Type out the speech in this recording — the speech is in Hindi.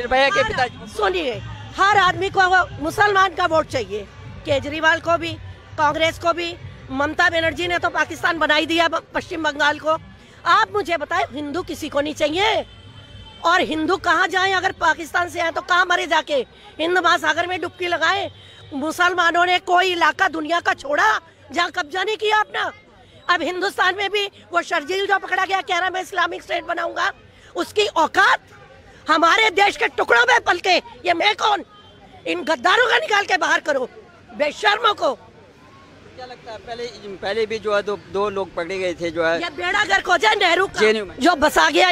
निर्भया के पिताजी सुनिए हर आदमी को मुसलमान का वोट चाहिए। केजरीवाल को भी कांग्रेस को भी ममता बनर्जी ने तो पाकिस्तान बनाई दिया पश्चिम बंगाल को। आप मुझे बताएँ हिंदू किसी को नहीं चाहिए? और हिंदू कहाँ जाएँ अगर पाकिस्तान से आए तो कहाँ मरे जाके? हिंद महासागर में डुबकी लगाएँ? मुसलमानों ने कोई इलाका दुनिया का छोड़ा जहाँ कब्जा नहीं किया अपना अब हिंदुस्तान में भी वो शर्जील जो पकड़ा गया कह रहा मैं इस्लामिक स्टेट बनाऊँगा। उसकी औकात? हमारे देश के टुकड़ों में पलते ये मैं कौन? इन गद्दारों का निकाल के बाहर करो बेशर्मों को। क्या लगता है पहले पहले भी जो है दो दो लोग पकड़े गए थे जो है ये बेड़ा घर हो जाए नेहरू जो बसा गया